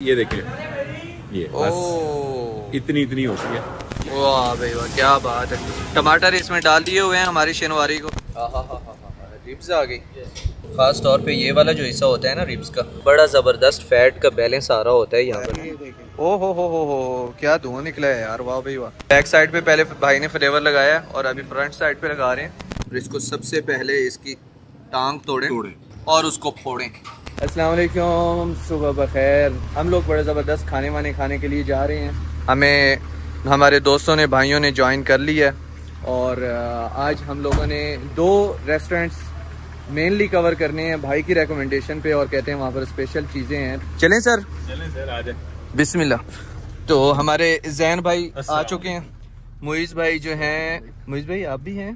ये देखिए ये बस। इतनी इतनी होती है। वाह भाई वाह क्या बात है। टमाटर इसमें डाल दिए हुए हैं हमारी शनवारी को। रिब्स आ गई। खास तौर पे ये वाला जो हिस्सा होता है ना रिब्स का बड़ा ज़बरदस्त फैट का बैलेंस आ रहा होता है यहाँ पर। ओ हो हो हो हो क्या धुआँ निकला है यार वाह भाई वाह। बैक साइड पे पहले भाई ने फ्लेवर लगाया और अभी फ्रंट साइड पे लगा रहे हैं। और इसको सबसे पहले इसकी टांग तोड़ें। और उसको फोड़ें। अस्सलाम वालेकुम सुबह बखैर। हम लोग बड़े ज़बरदस्त खाने वाने खाने के लिए जा रहे हैं। हमें हमारे दोस्तों ने भाइयों ने ज्वाइन कर लिया है। और आज हम लोगों ने दो रेस्टोरेंट्स मेनली कवर करने हैं भाई की रिकमेंडेशन पे और कहते हैं वहाँ पर स्पेशल चीज़ें हैं। चलें सर? चलें सर आ जाए। बिस्मिल्लाह। तो हमारे जैन भाई आ चुके हैं। मुइज़ भाई जो हैं मुइज़ भाई आप भी हैं।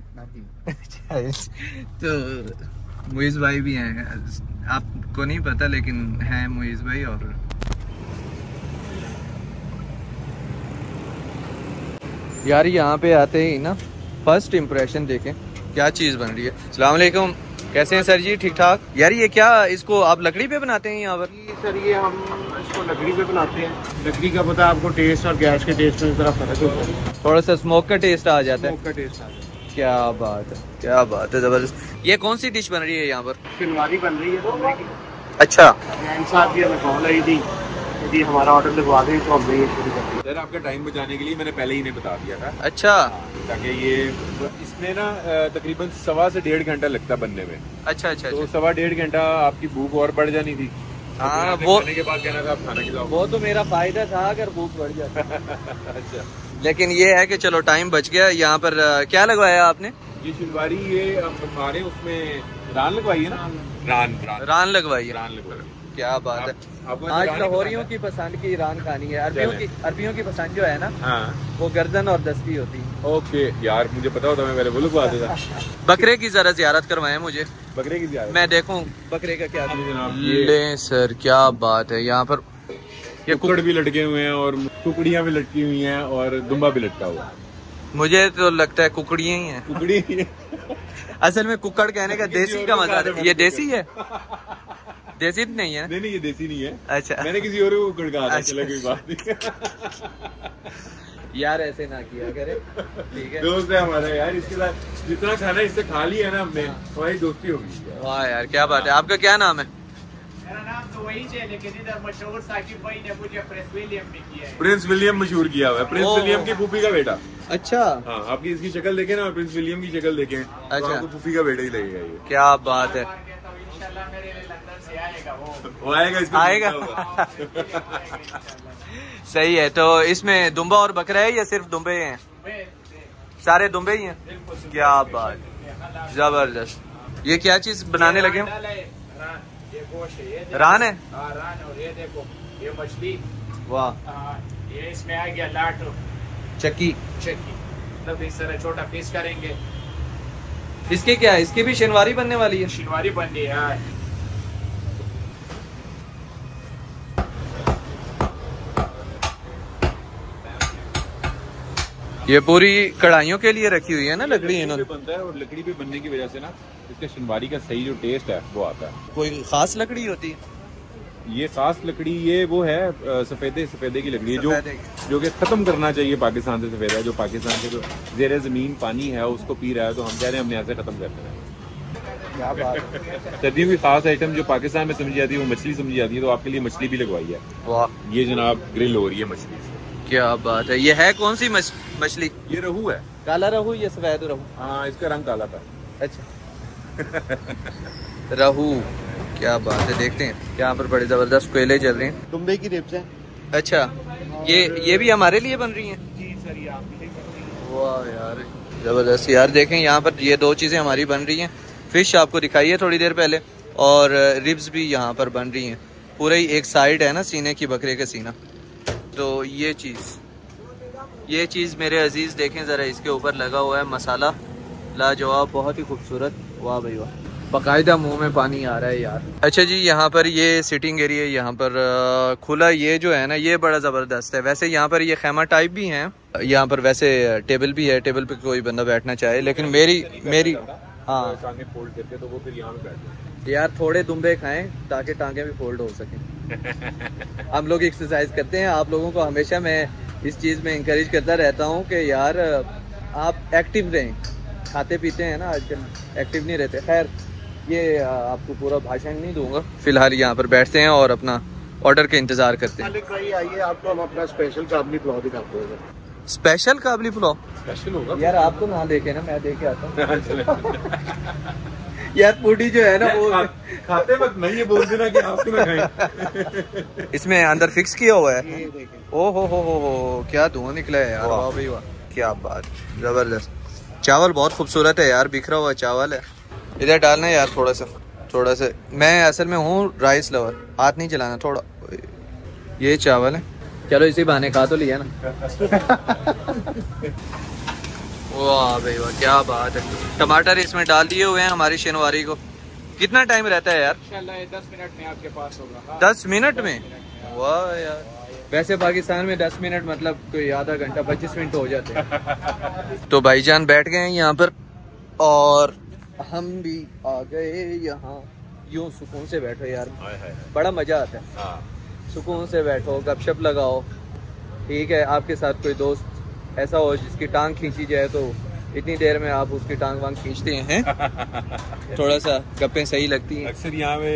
अच्छा, तो मुइज़ भाई भी हैं। आपको नहीं पता लेकिन हैं मुइज़ भाई और यार यहाँ पे आते ही ना फ़र्स्ट इम्प्रेशन देखें क्या चीज़ बन रही है। सलाम वालेकुम कैसे हैं सर जी? ठीक ठाक? यार ये क्या इसको आप लकड़ी पे बनाते हैं यहाँ पर? सर ये हम इसको लकड़ी पे बनाते हैं। लकड़ी का पता आपको टेस्ट और गैस के टेस्ट में जरा फ़र्क होता है। थोड़ा सा स्मोक का टेस्ट आ जाता है। स्मोक का टेस्ट आता है। क्या बात है। क्या बात है ज़बरदस्त। ये कौन सी डिश बन रही है यहाँ पर? शिनवारी बन रही है। की अच्छा साहब की हमें कॉल आई थी। यदि हमारा ऑर्डर लगवा दें तो हमने ये शुरू कर दिया आपका टाइम बचाने के लिए मैंने पहले ही इन्हें बता दिया था। अच्छा। ताकि ये इसमें ना तकरीबन सवा से डेढ़ घंटा लगता बनने में। अच्छा अच्छा तो अच्छा। सवा डेढ़ घंटा आपकी भूख और बढ़ जानी थी। हाँ, तो वो- के बाद कहना था आप खाना खिलाओ वो तो मेरा फ़ायदा था अगर भूख बढ़ जाता। अच्छा। लेकिन ये है कि चलो टाइम बच गया। यहाँ पर क्या लगवाया आपने? ये शिलवारी ये हमारे उसमें रान लगवाई है ना? रान रान। रान लगवाई है। रान लगवाई। क्या बात है। आप- आज लाहौरियों की पसंद की रान खानी है। अरबियों की अरबियों की पसंद जो है ना हाँ। वो गर्दन और दस्ती होती। है ओके। यार मुझे पता होता मैं पहले वो लगवा देता। बकरे की जरा जियारत करवाए मुझे। बकरे की ज़्यादा मैं देखूँ। बकरे का क्या ले सर क्या बात है। यहाँ पर ये कुकड़ भी लटके हुए हैं और कुकड़ियाँ भी लटकी हुई हैं और दुम्बा भी लटका हुआ है। मुझे तो लगता है कुकड़ियाँ ही हैं। कुकड़ी असल में कुकड़ कहने का देसी का मज़ा है ये देसी है? देसी तो नहीं है? नहीं नहीं ये देसी नहीं है। अच्छा। मैंने किसी और को कुकड़ कहा था अच्छा। चलो कोई बात नहीं। यार ऐसे ना किया करे। ठीक है। दोस्त है हमारा यार इसके साथ जितना खाना इससे खा लिया है ना हमने। हमारी दोस्ती होगी वाह यार क्या बात है। आपका क्या नाम है? वही है लेकिन इधर मशहूर साकिब भाई ने मुझे प्रेस विलियम भी किया है? प्रिंस विलियम मशहूर किया हुआ है। प्रिंस विलियम की फूफी का बेटा। अच्छा। हाँ आपकी इसकी शक्ल देखें ना प्रिंस विलियम की शक्ल देखें तो अच्छा। आपको फूफी का बेटा ही लगेगा ये। क्या बात है। कहता इंशाल्लाह मेरे लिए लंदन से आएगा वो। वो आएगा इसको आएगा। सही है तो इसमें दुम्बा और बकरा है या सिर्फ़ दुम्बे हैं? सारे दुम्बे ही हैं? क्या बात। ज़बरदस्त। ये क्या चीज़ बनाने लगे हो? ये गोश्त है ये रान है? हाँ, रान और ये देखो ये मछली। वाह। हाँ, ये इसमें आ गया लाट। चक्की। चक्की। मतलब इस तरह छोटा पीस करेंगे। इसकी क्या है? इसकी भी शनवारी बनने वाली है। शनवारी बननी रही है। ये पूरी कढ़ाइयों के लिए रखी हुई है ना लकड़ी इन्होंने? बनता है और लकड़ी पे बनने की वजह से ना इसके शनवारी का सही जो टेस्ट है वो आता है। कोई खास लकड़ी होती है? ये खास लकड़ी ये वो है सफेदे सफेदे की लकड़ी है जो। जो कि खत्म करना चाहिए पाकिस्तान से सफेदा जो पाकिस्तान से जो जेर ज़मीन पानी है उसको पी रहा है तो हम कह रहे हैं हमने यहाँ से खत्म कर देना है। सर्दियों की खास आइटम जो पाकिस्तान में समझी जाती है वो मछली समझी जाती है तो आपके लिए मछली भी लगवाई है। वाह। ये जनाब ग्रिल हो रही है मछली। क्या बात है। ये है कौन सी मछ- मछली? ये रहू है। काला रहू या सफ़ेद रहू? हाँ इसका रंग काला था। अच्छा। रहू। क्या बात है देखते हैं। यहाँ पर बड़े ज़बरदस्त कोयले चल रहे हैं। दुम्बे की रिब्स है अच्छा। ये ये भी हमारे लिए बन रही हैं? जी सर ये आपके लिए बन रही है। वाह यार ज़बरदस्त। यार देखें यहाँ पर ये दो चीज़ें हमारी बन रही हैं। फ़िश आपको दिखाई है थोड़ी देर पहले। और रिब्स भी यहाँ पर बन रही हैं। पूरे ही एक साइड है ना सीने की बकरे का सीना। तो ये चीज़ ये चीज़ मेरे अज़ीज़ देखें ज़रा इसके ऊपर लगा हुआ है मसाला। लाजवाब बहुत ही खूबसूरत। वाह भाई वाह। बाकायदा मुँह में पानी आ रहा है यार। अच्छा जी यहाँ पर ये सिटिंग एरिया यहाँ पर खुला ये जो है ना ये बड़ा ज़बरदस्त है। वैसे यहाँ पर ये खेमा टाइप भी हैं। यहाँ पर वैसे टेबल भी है टेबल पे कोई बंदा बैठना चाहे लेकिन मेरी मेरी हाँ। टांगे फोल्ड करके तो वो यार थोड़े दुम्बे खाएँ ताकि टांगे भी फोल्ड हो सकें। हम लोग एक्सरसाइज करते हैं। आप लोगों को हमेशा मैं इस चीज़ में इंकरेज करता रहता हूँ कि यार आप एक्टिव रहें। खाते पीते हैं ना आजकल। एक्टिव नहीं रहते। खैर ये आपको पूरा भाषण नहीं दूँगा। फ़िलहाल यहाँ पर बैठते हैं और अपना ऑर्डर के इंतज़ार करते हैं। आइए आपको हम अपना स्पेशल काबली पुलाव दिखाते हैं। स्पेशल काबली पुलाव? स्पेशल होगा। यार आप तो ना देखे ना मैं देखे आता हूँ। यार पूड़ी जो है ना वो खाते वक्त नहीं ये बोल देना कि आपको ना खाएँ? इसमें अंदर फिक्स किया हुआ है। ओ हो हो हो हो क्या धुआँ निकला है यार वाह। वाह भाई वाह। क्या बात ज़बरदस्त। चावल बहुत खूबसूरत है यार बिखरा हुआ चावल है। इधर डालना है यार थोड़ा सा थोड़ा सा। मैं असल में हूँ राइस लवर हाथ नहीं चलाना थोड़ा। ये चावल है। चलो इसी बहाने खा तो लिया ना। वाह भाई वाह क्या बात है। टमाटर इसमें डाल दिए हुए हैं हमारी शनवारी को। कितना टाइम रहता है यार? दस मिनट में आपके पास होगा। दस मिनट में? वाह यार। वैसे पाकिस्तान में दस मिनट मतलब कोई आधा घंटा पच्चीस मिनट हो जाते हैं। तो भाईजान बैठ गए हैं यहाँ पर और हम भी आ गए यहाँ। यूँ सुकून से बैठो यार। हाय हाय हाय। बड़ा मज़ा आता है। हाँ। सुकून से बैठो गपशप लगाओ। ठीक है आपके साथ कोई दोस्त ऐसा हो जिसकी टांग खींची जाए तो इतनी देर में आप उसकी टांग वांग खींचते हैं थोड़ा सा गप्पे सही लगती हैं। अक्सर यहाँ पे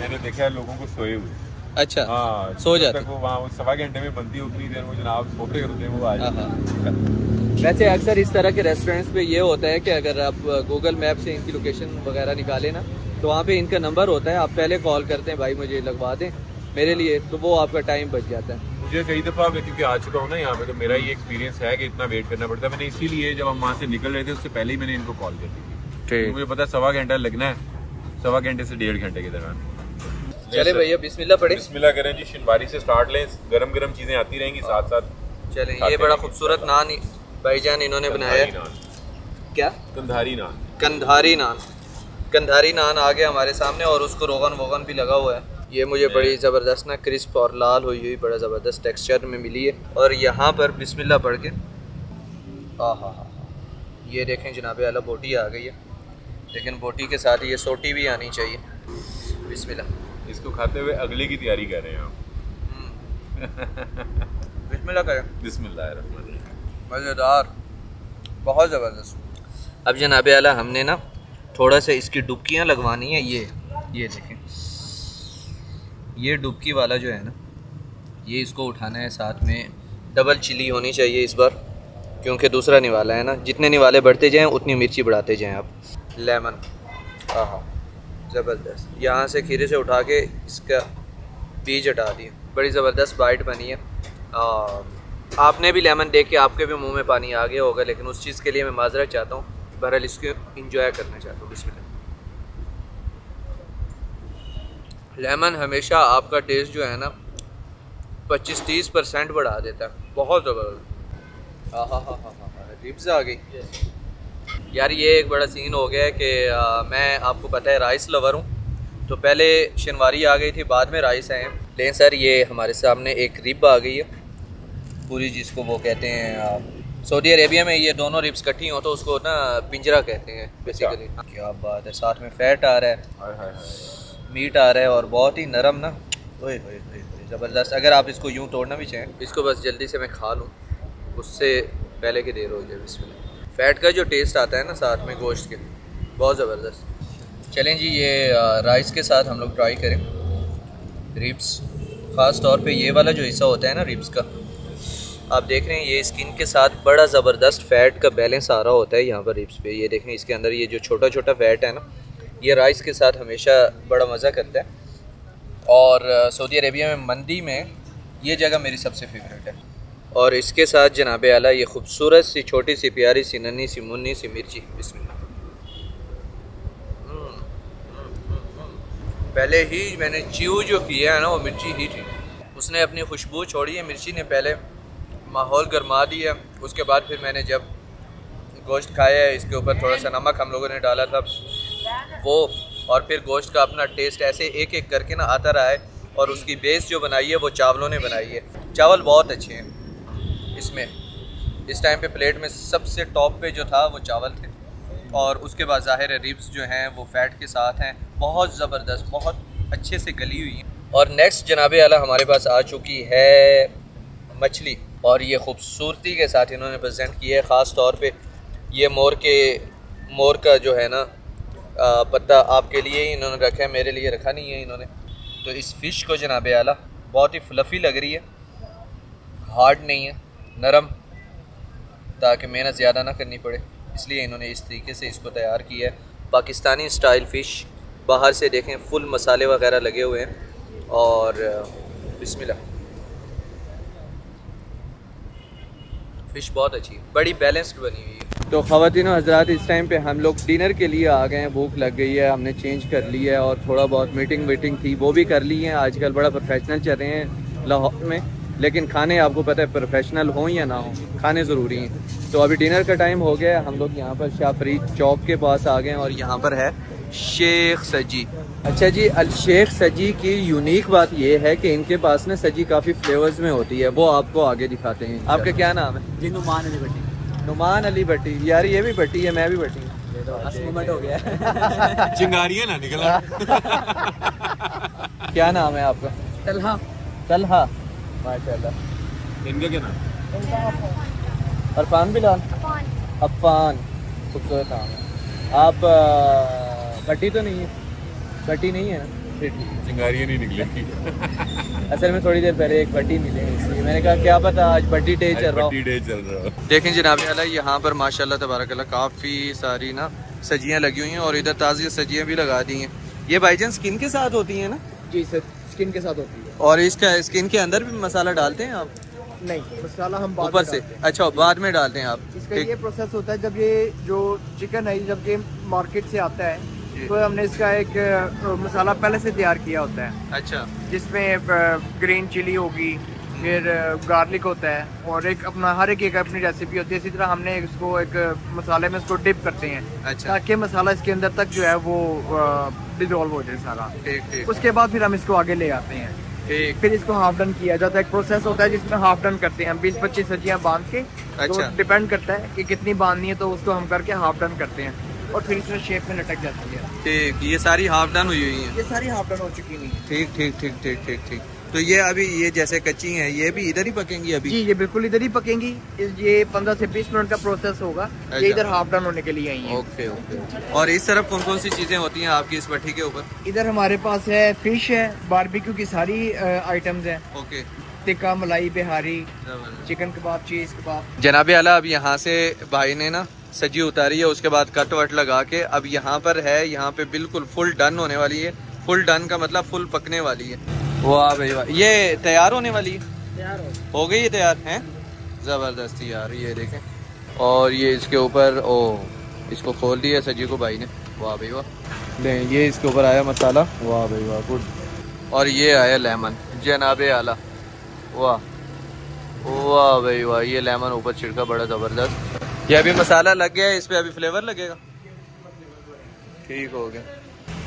मैंने देखा है लोगों को सोए हुए। अच्छा हाँ सो जाते वो वहाँ सवा घंटे में बनती है उतनी देर वो जनाब सो रहे होते हैं वो आ हाँ, जाते हाँ। वैसे अक्सर इस तरह के रेस्टोरेंट्स पे ये होता है कि अगर आप गूगल मैप से इनकी लोकेशन वगैरह निकालें ना तो वहाँ पे इनका नंबर होता है आप पहले कॉल करते हैं भाई मुझे लगवा दें मेरे लिए तो वो आपका टाइम बच जाता है। मुझे कई दफ़ा मैं क्योंकि आ चुका हूँ ना यहाँ पे तो मेरा ये एक्सपीरियंस है कि इतना वेट करना पड़ता है। मैंने इसीलिए जब हम वहाँ से निकल रहे थे उससे पहले ही मैंने इनको कॉल कर दी थी। मुझे पता है सवा घंटा लगना है सवा घंटे से डेढ़ घंटे के दौरान। चले भैया बिस्मिल्लाह पढ़े। बिस्मिल्लाह करें जी शिनबारी से स्टार्ट लें गरम गरम चीज़ें आती रहेंगी साथ साथ चलें ये बड़ा खूबसूरत नान ही- भाईजान इन्होंने बनाया। है क्या? कंधारी नान। कंधारी नान। कंधारी नान आ गया हमारे सामने और उसको रोगन वोगन भी लगा हुआ है। ये मुझे बड़ी ज़बरदस्त ना क्रिस्प और लाल हुई हुई बड़ा ज़बरदस्त टेक्सचर में मिली है। और यहाँ पर बिस्मिल्लाह पढ़ के हाँ हाँ हाँ। ये देखें जनाब आला बोटी आ गई है। लेकिन बोटी के साथ ये सोटी भी आनी चाहिए। बिस्मिल्लाह। इसको खाते हुए अगले की तैयारी कर रहे हैं हम बिस्मिल्लाह करें। बिस्मिल्लाह मज़ेदार। बहुत ज़बरदस्त। अब जनाब आला हमने ना थोड़ा सा इसकी डुबकियाँ लगवानी है ये ये देखें। ये डुबकी वाला जो है ना, ये इसको उठाना है साथ में। डबल चिली होनी चाहिए इस बार, क्योंकि दूसरा निवाला है ना। जितने निवाले बढ़ते जाएँ, उतनी मिर्ची बढ़ाते जाएँ आप। लेमन हाँ ज़बरदस्त। यहाँ से खीरे से उठा के इसका बीज हटा दिए। बड़ी ज़बरदस्त बाइट बनी है। आपने भी लेमन देख के आपके भी मुँह में पानी आ गया होगा, लेकिन उस चीज़ के लिए मैं माजरत चाहता हूँ। बहरहाल इसको इंजॉय करना चाहता हूँ। बिस्मिल्लाह। लेमन हमेशा आपका टेस्ट जो है ना पच्चीस तीस परसेंट बढ़ा देता है। बहुत ज़बरदस्त। हाँ हाँ हाँ हाँ हाँ रिब्स आ गई। यार ये एक बड़ा सीन हो गया है कि आ, मैं आपको पता है राइस लवर हूँ। तो पहले शनवारी आ गई थी बाद में राइस आए लेकिन सर ये हमारे सामने एक रिब आ गई है। पूरी जिसको वो कहते हैं सऊदी अरेबिया में ये दोनों रिब्स इकट्ठी हो तो उसको ना पिंजरा कहते हैं बेसिकली क्या बात है साथ में फैट आ रहा है। मीट आ रहा है और बहुत ही नरम ना। ओए ओए ज़बरदस्त। अगर आप इसको यूँ तोड़ना भी चाहें। इसको बस जल्दी से मैं खा लूँ। उससे पहले की देर हो जाए इसमें फैट का जो टेस्ट आता है ना साथ में गोश्त के, बहुत ज़बरदस्त। चलें जी, ये राइस के साथ हम लोग ट्राई करें। रिब्स ख़ास तौर पे ये वाला जो हिस्सा होता है ना रिब्स का। आप देख रहे हैं, ये स्किन के साथ बड़ा ज़बरदस्त फ़ैट का बैलेंस आ रहा होता है यहाँ पर रिब्स पे। ये देखें, इसके अंदर ये जो छोटा छोटा फैट है ना ये राइस के साथ हमेशा बड़ा मज़ा करता है। और सऊदी अरेबिया में मंदी में ये जगह मेरी सबसे फेवरेट है। और इसके साथ जनाब आला ये खूबसूरत सी छोटी सी प्यारी सी नन्ही सी मुन्नी सी मिर्ची। बिस्मिल्लाह। हम्म, हम्म, हम्म। पहले ही मैंने च्यू जो किया है ना वो मिर्ची ही थी। उसने अपनी खुशबू छोड़ी है मिर्ची ने पहले माहौल गरमा दिया उसके बाद फिर मैंने जब गोश्त खाया है इसके ऊपर थोड़ा सा नमक हम लोगों ने डाला था। वो और फिर गोश्त का अपना टेस्ट ऐसे एक एक करके ना आता रहा है और उसकी बेस जो बनाई है, वो चावलों ने बनाई है। चावल बहुत अच्छे हैं। इसमें, इस टाइम पे प्लेट में सबसे टॉप पे जो था, वो चावल थे। और उसके बाद ज़ाहिर है रिब्स जो हैं, वो फैट के साथ हैं। बहुत ज़बरदस्त, बहुत अच्छे से गली हुई हैं। और नेक्स्ट जनाब आला हमारे पास आ चुकी है मछली। और ये खूबसूरती के साथ इन्होंने प्रजेंट की है, ख़ास तौर पर ये मोर के, मोर का जो है ना पत्ता आपके लिए ही इन्होंने रखा है, मेरे लिए रखा नहीं है इन्होंने। तो इस फ़िश को जनाब आला, बहुत ही फ्लफ़ी लग रही है। हार्ड नहीं है, नरम, ताकि मेहनत ज़्यादा ना करनी पड़े। इसलिए इन्होंने इस तरीके से इसको तैयार किया है। पाकिस्तानी स्टाइल फ़िश बाहर से देखें फुल मसाले वगैरह लगे हुए हैं। और, बिस्मिल्लाह। फ़िश बहुत अच्छी बड़ी बैलेंस्ड बनी हुई है। तो ख़वान हजरात, इस टाइम पे हम लोग डिनर के लिए आ गए हैं। भूख लग गई है, हमने चेंज कर लिया है और थोड़ा बहुत मीटिंग वीटिंग थी, वो भी कर ली है। आजकल बड़ा प्रोफेशनल चल रहे हैं लाहौर में, लेकिन खाने आपको पता है प्रोफेशनल हों या ना हो, खाने ज़रूरी हैं। तो अभी डिनर का टाइम हो गया है। हम लोग यहाँ पर शाह फरीद चौक के पास आ गए हैं और यहाँ पर है शेख सजी। अच्छा जी अल शेख सजी की यूनिक बात ये है कि इनके पास ना सजी काफ़ी फ्लेवर्स में होती है। वो आपको आगे दिखाते हैं। आपका क्या नाम है? जी नुमान अली भट्टी। नुमान अली भट्टी। यार ये भी भट्टी है मैं भी भट्टी मोमेंट हो। गया। चिंगारियाँ ना निकला। क्या नाम है आपका? तलहा। तलहा। माशाल्लाह। इनका क्या नाम? अरफान बिलाल? अफान खूबसूरत नाम है। आप भट्टी तो नहीं है। भट्टी नहीं है। चिंगारियाँ नहीं निकली। असल में थोड़ी देर पहले एक बड्डी मिले इसलिए। मैंने कहा क्या पता आज भट्टी डे चल रहा डे चल रहा देखें जनाब अला यहाँ पर माशाल्लाह तबारक काफ़ी सारी ना सजियाँ लगी हुई हैं और इधर ताज़ी सजियाँ भी लगा दी हैं। ये भाईजान स्किन के साथ होती हैं ना? जी सर स्किन के साथ होती है। और इसका स्किन के अंदर भी मसाला डालते हैं आप? नहीं मसाला हम ऊपर से? अच्छा बाद में डालते हैं आप। इसका ये प्रोसेस होता है जब ये जो चिकन है जब ये मार्केट से आता है तो हमने इसका एक मसाला पहले से तैयार किया होता है। अच्छा। जिसमें ग्रीन चिली होगी फिर गार्लिक होता है और एक अपना हर एक एक अपनी रेसिपी होती है। इसी तरह हमने इसको एक मसाले में इसको डिप करते हैं अच्छा। ताकि मसाला इसके अंदर तक जो है वो डिजोल्व हो जाए सारा। ठीक ठीक। उसके बाद फिर हम इसको आगे ले आते हैं। ठीक। फिर इसको हाफ़ डन किया जाता है। एक प्रोसेस होता है जिसमें हाफ़ डन करते हैं हम। बीस पच्चीस सब्ज़ियाँ बाँध के तो अच्छा। तो डिपेंड करता है कि कितनी बांधनी है तो उसको हम करके हाफ़ डन करते हैं। और फिर इसमें शेप में लटक जाती है। ठीक ये सारी हाफ़ डन हुई हुई है। ये सारी हाफ़ डन हो चुकी हुई है। ठीक ठीक ठीक ठीक ठीक ठीक। तो ये अभी ये जैसे कच्ची हैं ये भी इधर ही पकेंगी अभी? जी ये बिल्कुल इधर ही पकेंगी। ये पंद्रह से बीस मिनट का प्रोसेस होगा। अच्छा। ये इधर हाफ़ डन होने के लिए आई है। Okay okay. और इस तरफ़ कौन कौन सी चीज़ें होती हैं आपकी इस भट्टी के ऊपर? इधर हमारे पास है फ़िश है बारबेक्यू की सारी आइटम्स हैं। ओके। टिक्का मलाई बिहारी चिकन कबाब चीज़ कबाब जनाब आला अब यहाँ से भाई ने ना सजी उतारी है उसके बाद कट वट लगा के अब यहाँ पर है यहाँ पे बिल्कुल फुल डन होने वाली है। फुल डन का मतलब फुल पकने वाली है। वाह भाई वाह। ये तैयार होने वाली है? हो। गई है तैयार है? ज़बरदस्ती यार ये देखें। और ये इसके ऊपर ओ इसको खोल दिया सजी को भाई ने। वाह भाई वाह। ले ये इसके ऊपर आया मसाला। वाह भाई वाह गुड और ये आया लेमन जनाब आला। वाह। वाह भाई वाह ये लेमन ऊपर छिड़का बड़ा ज़बरदस्त। ये अभी मसाला लग गया है इस पे अभी फ्लेवर लगेगा। ठीक हो गया।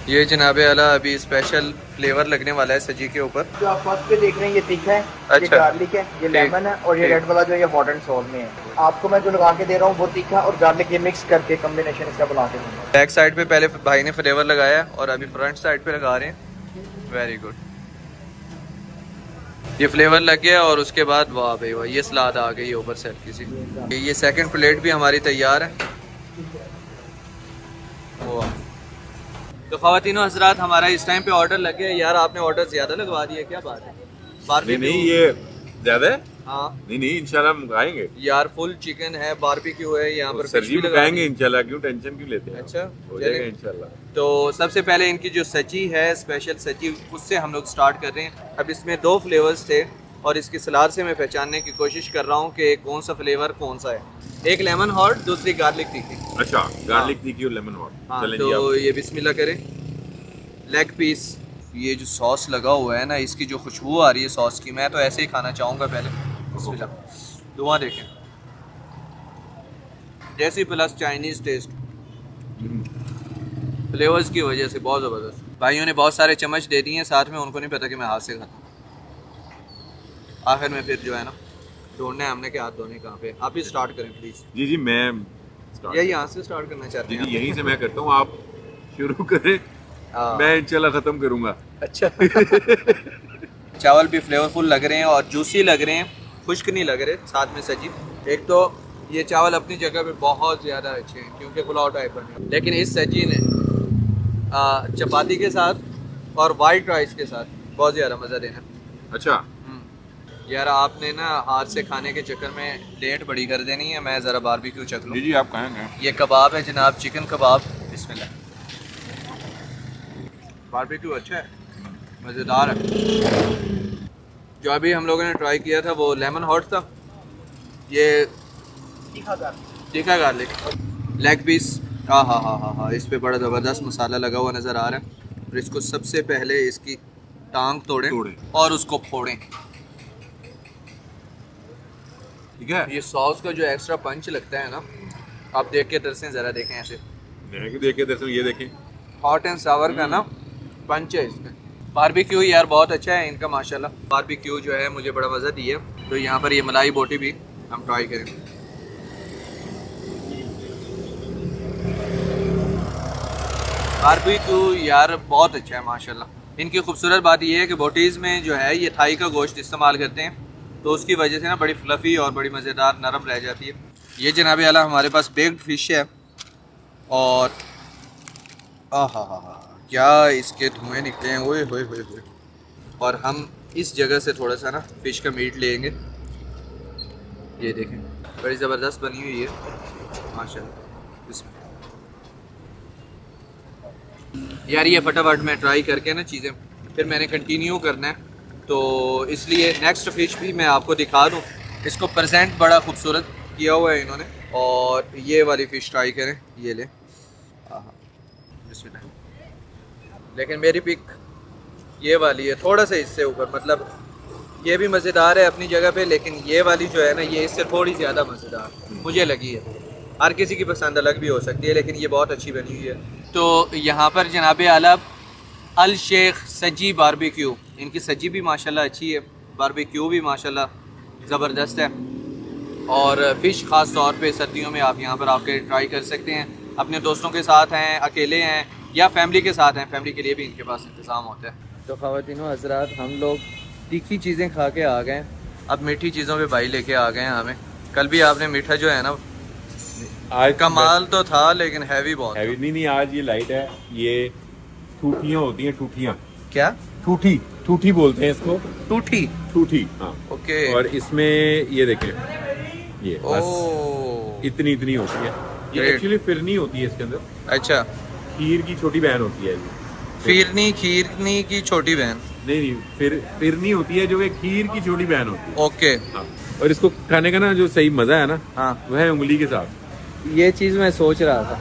ये जनाबे अला अभी स्पेशल फ्लेवर लगने वाला है सजी के ऊपर। जो आप फ़र्स्ट पे देख रहे हैं ये तीखा है अच्छा। ये गार्लिक है ये लेमन है और ये रेड वाला जो है ये हॉट एंड सोल में है। आपको मैं जो लगा के दे रहा हूँ वो तीखा और गार्लिक ये मिक्स करके कम्बिनेशन इसका बना के दूँगा। बैक साइड पे पहले भाई ने फ्लेवर लगाया और अभी फ्रंट साइड पे लगा रहे हैं। वेरी गुड ये फ्लेवर लग गया और उसके बाद वाह भाई वाह ये सलाद आ गई ऊपर से हल्की सी। ये सेकंड प्लेट भी हमारी तैयार है। वाह। तो खातिन हजरात हमारा इस टाइम पे ऑर्डर लग गया। यार आपने ऑर्डर ज़्यादा लगवा दिया क्या बात है? नहीं नहीं ये ज़्यादा है? हाँ। नहीं नहीं इंशाल्लाह हम खाएँगे। यार फुल चिकन है बारबेक्यू है यहाँ पर सर fish जी खाएँगे इंशाल्लाह क्यों टेंशन क्यों लेते हैं? अच्छा, हो जाएगा इंशाल्लाह। तो सबसे पहले इनकी जो सची है स्पेशल सची उससे हम लोग स्टार्ट कर रहे हैं। अब इसमें दो फ्लेवर्स थे और इसकी सलाद से मैं पहचानने की कोशिश कर रहा हूँ कि कौन सा फ्लेवर कौन सा है। एक लेमन हॉट दूसरी गार्लिक तीखी। अच्छा गार्लिक तीखी और लेमन हॉट हाँ तो ये बिस्मिल्लाह करें। लेग पीस ये जो सॉस लगा हुआ है ना इसकी जो खुशबू आ रही है सॉस की मैं तो ऐसे ही खाना चाहूँगा पहले। दुआ देखें। जैसी प्लस चाइनीज़ टेस्ट फ्लेवर्स की वजह से बहुत ज़बरदस्त। भाइयों ने बहुत सारे चम्मच दे दिए हैं साथ में उनको नहीं पता कि मैं हाथ से खाता हूँ। आखिर में फिर जो है ना ढूंढना है हमने के हाथ धोने कहाँ पे आप ही स्टार्ट करें प्लीज़ जी जी मैं start या यहाँ से स्टार्ट करना चाहते हैं यहीं से मैं करता हूँ आप शुरू करें। हाँ। मैं इंशाल्लाह खत्म करूँगा। अच्छा। चावल भी फ्लेवरफुल लग रहे हैं और जूसी लग रहे हैं खुश्क नहीं लग रहे साथ में सजी। एक तो ये चावल अपनी जगह पे बहुत ज़्यादा अच्छे हैं क्योंकि पुलाव टाइप बने। लेकिन इस सजी ने चपाती के साथ और वाइट राइस के साथ। बहुत ज़्यादा मज़ा देना। अच्छा। हम्म। यार आपने ना हाथ से खाने के चक्कर में लेट बड़ी कर देनी है। मैं ज़रा बार भी क्यों चक लूँ? जी जी आप कहाँ गए ये कबाब है जनाब चिकन कबाब। इसमें बिस्मिल्लाह। बारबेक्यू अच्छा है। मज़ेदार है। जो अभी हम लोगों ने ट्राई किया था वो लेमन हॉट था। ये तीखा गार्लिक लेग पीस हाँ हाँ हाँ हाँ हाँ इस पर बड़ा ज़बरदस्त मसाला लगा हुआ नज़र आ रहा है और इसको सबसे पहले इसकी टांग तोड़ें तोड़ें। और उसको फोड़ें। ठीक है? ये सॉस का जो एक्स्ट्रा पंच लगता है ना आप देख के तरसें ज़रा देखें ऐसे। देखें देखें दरअसल ये देखें। हॉट एंड सावर का ना पंच है इसमें। बारबेक्यू यार बहुत अच्छा है इनका माशाल्लाह। बारबेक्यू जो है मुझे बड़ा मज़ा दिया। तो यहाँ पर ये मलाई बोटी भी हम ट्राई करें बारबेक्यू यार बहुत अच्छा है, माशाल्लाह। इनकी खूबसूरत बात यह है कि बोटीज़ में जो है, ये थाई का गोश्त इस्तेमाल करते हैं तो उसकी वजह से ना बड़ी फ्लफ़ी और बड़ी मज़ेदार नरम रह जाती है। ये जनाब आला हमारे पास बेग्ड फ़िश है, और आ हा हा हा क्या इसके धुएँ निकले हैं, ओए, होए होए होए। और हम इस जगह से थोड़ा सा ना फ़िश का मीट लेंगे। ये देखें, बड़ी ज़बरदस्त बनी हुई है, माशाल्लाह इसमें यार ये फटाफट मैं ट्राई करके ना चीज़ें, फिर मैंने कंटिन्यू करना है। तो इसलिए नेक्स्ट फ़िश भी मैं आपको दिखा दूँ। इसको प्रजेंट बड़ा खूबसूरत किया हुआ है इन्होंने, और ये वाली फ़िश ट्राई करें, ये ले। लेकिन मेरी पिक ये वाली है, थोड़ा सा इससे ऊपर मतलब ये भी मज़ेदार है अपनी जगह पे, लेकिन ये वाली जो है ना, ये इससे थोड़ी ज़्यादा मज़ेदार, मुझे लगी है। हर किसी की पसंद अलग भी हो सकती है लेकिन ये बहुत अच्छी बनी हुई है। तो यहाँ पर जनाब आला अल शेख सजी बारबेक्यू। इनकी सजी भी माशाल्लाह अच्छी है बारबेक्यू भी माशाल्लाह ज़बरदस्त है। और फ़िश ख़ास तौर पे सर्दियों में आप यहाँ पर आके ट्राई कर सकते हैं। अपने दोस्तों के साथ हैं अकेले हैं या फैमिली के साथ हैं फैमिली के लिए भी इनके पास इंतज़ाम होता है। तो ख़वान हजरात हम लोग तीखी चीज़ें खा के आ गए अब मीठी चीज़ों पर भाई लेके आ गए हैं हमें। कल भी आपने मीठा जो है ना आज कमाल तो था लेकिन हैवी बहुत हैवी नहीं नहीं आज ये लाइट है ये ठूठियाँ होती हैं ठूठियाँ। क्या? ठूठी ठूठी बोलते हैं इसको। टूटी ठूठी हाँ। ओके। और इसमें ये देखें ये ओ। बस इतनी इतनी होती है। ये. एक्चुअली फिरनी होती है इसके अंदर। अच्छा। खीर की छोटी बहन होती है फिरनी खीरनी की छोटी बहन। नहीं नहीं फिर फिरनी होती है जो कि खीर की छोटी बहन होती है। ओके। हाँ। और इसको खाने का ना जो सही मज़ा है ना हाँ। वह है उंगली के साथ। ये चीज़ मैं सोच रहा था।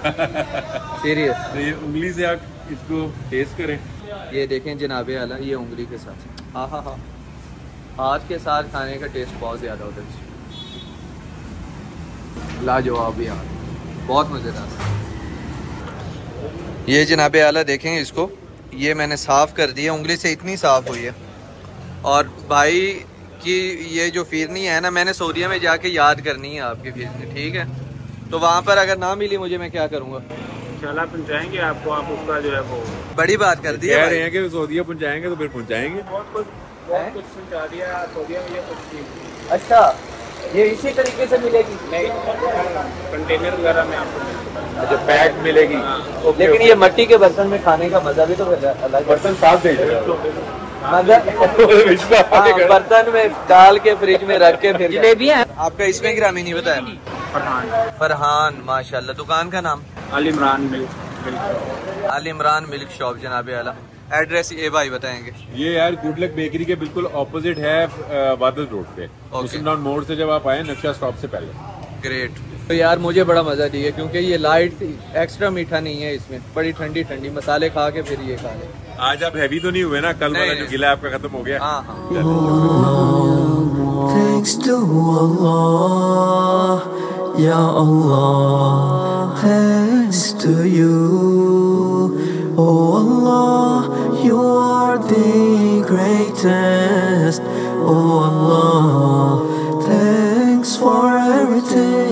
सीरियस तो ये उंगली से आप इसको टेस्ट करें। ये देखें जनाबे आला ये उंगली के साथ। हाँ हाँ हाँ। हाथ के साथ खाने का टेस्ट बहुत ज़्यादा होता है लाजवाब यार। बहुत मज़ेदार। ये जनाबे आला देखें इसको। ये मैंने साफ़ कर दिया उंगली से इतनी साफ़ हुई है। और भाई की ये जो फिरनी है ना मैंने सऊदिया में जाके याद करनी है आपकी फिरनी ठीक है? तो वहाँ पर अगर ना मिली मुझे मैं क्या करूँगा? इंशाल्लाह पहुंचाएँगे आपको आप उसका जो है वो बड़ी बात कर दी है कह रहे हैं कि सऊदीया पहुंचाएँगे तो फिर पहुंचाएँगे। बहुत कुछ बहुत कुछ पहुँचा दिया सऊदीया में कुछ अच्छा ये इसी तरीके से मिलेगी? नहीं कंटेनर वगैरह में आपको अच्छा पैक मिलेगी। लेकिन ये मट्टी के बर्तन में खाने का मज़ा भी तो अलग बर्तन साफ़ दे दो हाँ, बर्तन में डाल के फ्रिज में रख के फिर जलेबी है। आपका इसमें ग्रामी नहीं बताया? फरहान। फरहान माशाल्लाह। दुकान का नाम? Al Imran milk Al Imran milk shop जनाब आला एड्रेस ये भाई बताएँगे। ये यार गुडलक बेकरी के बिल्कुल ऑपोजिट है बादल रोड पे। मुस्लिम मोड़ से जब आप आए नक्शा स्टॉप से पहले। ग्रेट तो यार मुझे बड़ा मज़ा दिया क्योंकि ये लाइट एक्स्ट्रा मीठा नहीं है इसमें। बड़ी ठंडी ठंडी। मसाले खा के फिर ये खा ले। आज आप हैवी तो नहीं हुए ना कल वाला जो गिला आपका खत्म हो गया Thanks to Allah, Ya Allah, thanks to you. Oh Allah, you are the greatest. Oh Allah, thanks for everything.